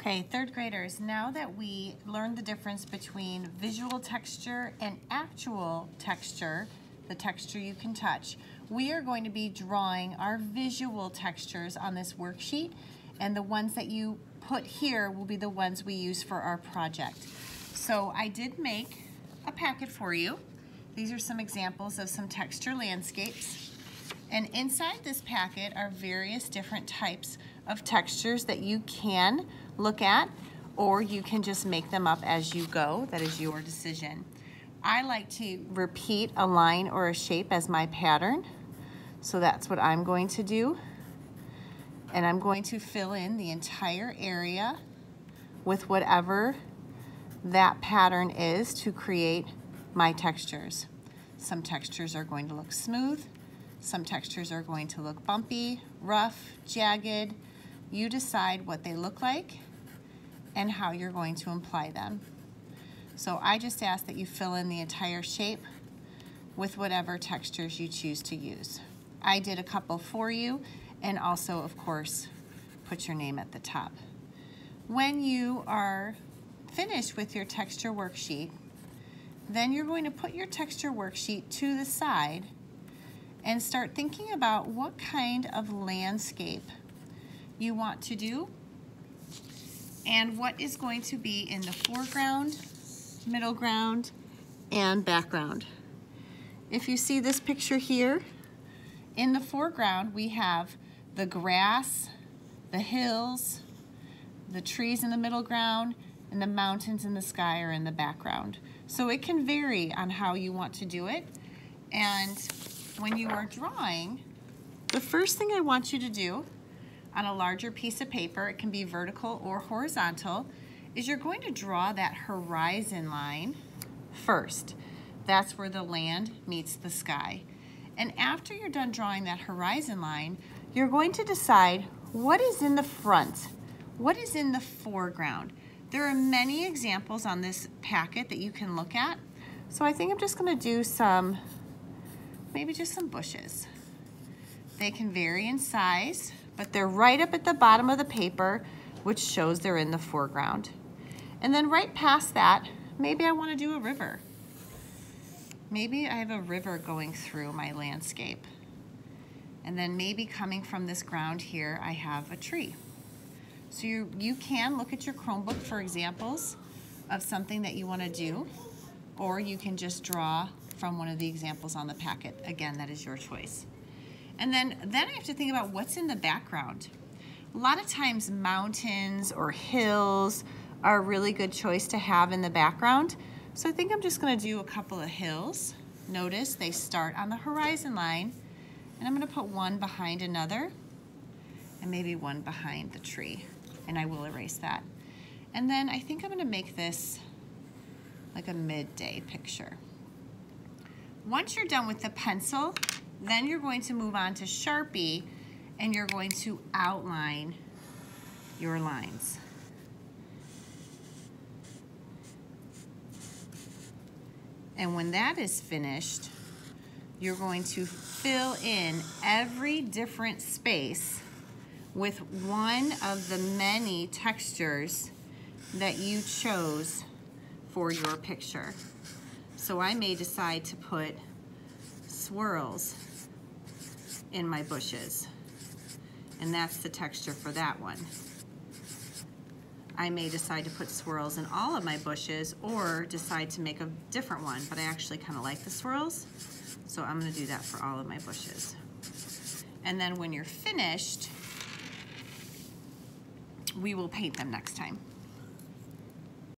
Okay, third graders, now that we learned the difference between visual texture and actual texture, the texture you can touch, we are going to be drawing our visual textures on this worksheet and the ones that you put here will be the ones we use for our project. So I did make a packet for you. These are some examples of some texture landscapes. And inside this packet are various different types of textures that you can look at or you can just make them up as you go. That is your decision. I like to repeat a line or a shape as my pattern. So that's what I'm going to do. And I'm going to fill in the entire area with whatever that pattern is to create my textures. Some textures are going to look smooth. Some textures are going to look bumpy, rough, jagged. You decide what they look like and how you're going to apply them. So I just ask that you fill in the entire shape with whatever textures you choose to use. I did a couple for you and also, of course, put your name at the top. When you are finished with your texture worksheet, then you're going to put your texture worksheet to the side and start thinking about what kind of landscape you want to do and what is going to be in the foreground, middle ground, and background. If you see this picture here, in the foreground we have the grass, the hills, the trees in the middle ground, and the mountains in the sky are in the background. So it can vary on how you want to do it. And when you are drawing, the first thing I want you to do on a larger piece of paper, it can be vertical or horizontal, is you're going to draw that horizon line first. That's where the land meets the sky. And after you're done drawing that horizon line, you're going to decide what is in the front, what is in the foreground. There are many examples on this packet that you can look at. So I think I'm just gonna do some, maybe just some bushes. They can vary in size but they're right up at the bottom of the paper, which shows they're in the foreground. And then right past that, maybe I wanna do a river. Maybe I have a river going through my landscape. And then maybe coming from this ground here, I have a tree. So you, you can look at your Chromebook for examples of something that you wanna do, or you can just draw from one of the examples on the packet. Again, that is your choice. And then, then I have to think about what's in the background. A lot of times mountains or hills are a really good choice to have in the background. So I think I'm just gonna do a couple of hills. Notice they start on the horizon line and I'm gonna put one behind another and maybe one behind the tree and I will erase that. And then I think I'm gonna make this like a midday picture. Once you're done with the pencil, then you're going to move on to Sharpie and you're going to outline your lines. And when that is finished, you're going to fill in every different space with one of the many textures that you chose for your picture. So I may decide to put swirls in my bushes. And that's the texture for that one. I may decide to put swirls in all of my bushes or decide to make a different one, but I actually kind of like the swirls. So I'm gonna do that for all of my bushes. And then when you're finished, we will paint them next time.